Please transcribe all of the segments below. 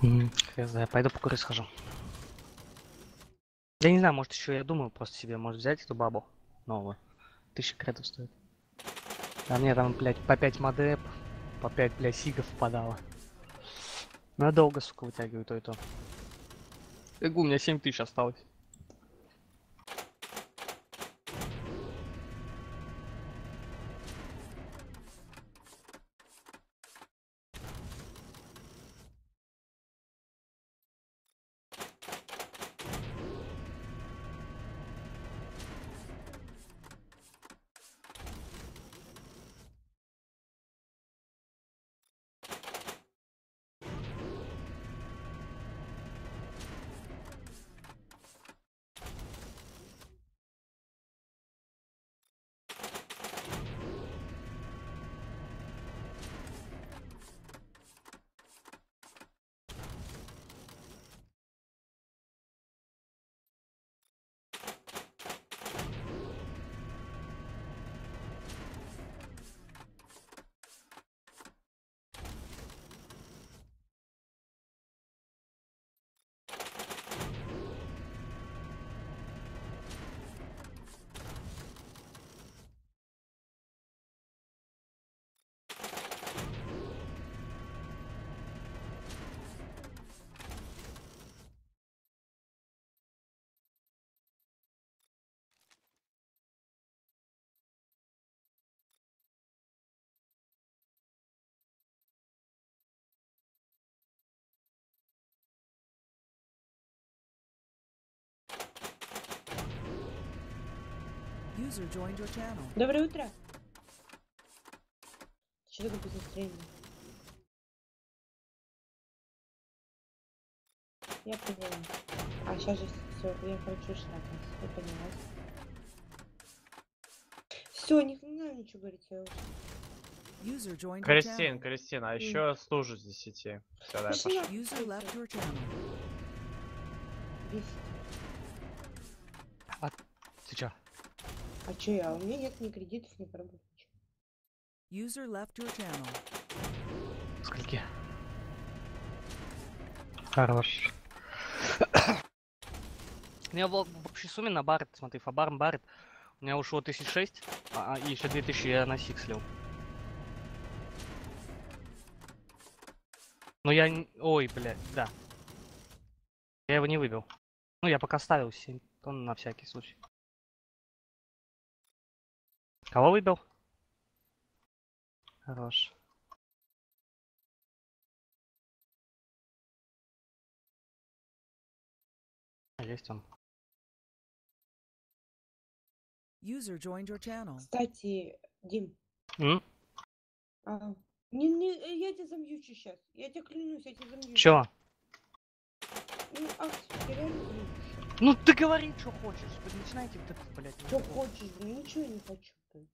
Хз, пойду покурю схожу. Я не знаю, может еще я думаю просто себе, может взять эту бабу новую. Тысяча кредов стоит. А мне там, блядь, по 5 модеп, по 5, блядь, сигов впадало. Ну я долго, сука, вытягиваю то и то. Эгу, у меня 7 тысяч осталось. Доброе утро. Что такое без настроения? Я поняла. А сейчас же все, я хочу шататься. Я поняла. Все, не, не надо ничего говорить. Я уже... User joined your Кристин. Кристин, а еще стужу с 10. Все, your channel. бесит. Ты чё? А че я? У меня нет ни кредитов, ни проблем. User left your channel. Скольки? Хорош. У меня в в общей сумме на барет, смотри, фабарм барет, у меня ушло 1006, а, а, и еще 2000 я на сик слил. Но я... Ой, блядь, да. Я его не выбил. Ну, я пока ставил 7 тонн на всякий случай. Кого выбил? Хорош. А, Есть он. User joined your channel. Кстати, Дим, М? а, не, не, я тебя замьючу сейчас. Я тебе клянусь, я тебя замьючу. Чё? Ну, я реально. Ну ты говори, что хочешь. Вы начинайте вот это, блядь. Что хочешь, блин, ничего не хочу. блин.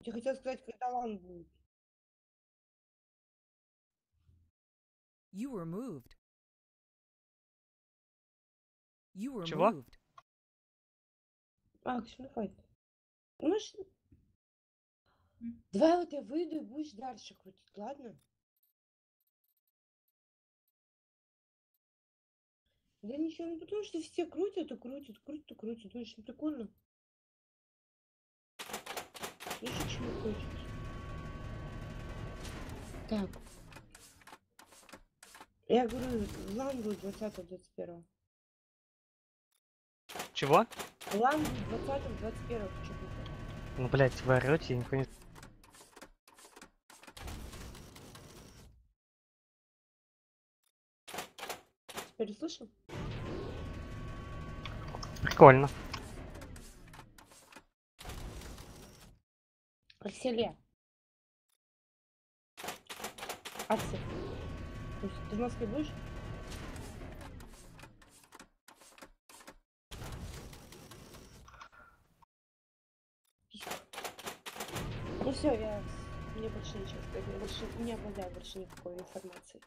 Я хотел сказать, когда лан будет. You were moved. You were Чего? moved. А, хватит. Ну, ш- Давай вот я выйду и будешь дальше крутить, ладно? Да ничего, ну потому что все крутят и крутят, крутят и крутят. Думаешь, не прикольно? Слушай, чего крутят? Так. Я говорю, лан будет 20-21. Чего? Лан будет 20-21. Ты что, глухой? Ну, блядь, вы орете, я не... Теперь слышал? Прикольно. Арселе. Аксель. Ты в Москве будешь? Ну все, я... Мне больше ничего сказать. Я больше не обладаю больше никакой информации.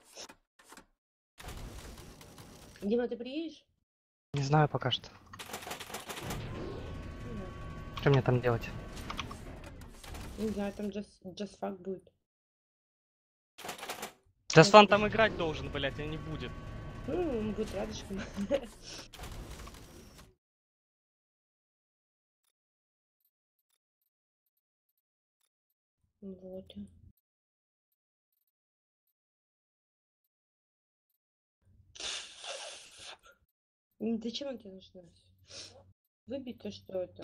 Дима, ты приедешь? Не знаю пока что. Ну, да. Что мне там делать? Не знаю, там джаз, джаз фак будет. Жасван там играть должен, блять, а не будет. Ну, он будет рядышком. Вот. Зачем это нужно? Выбить то, что это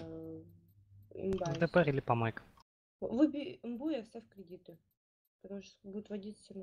имба. В ДПР или по майк. Выбей имбу и оставь кредиты. Потому что будет водиться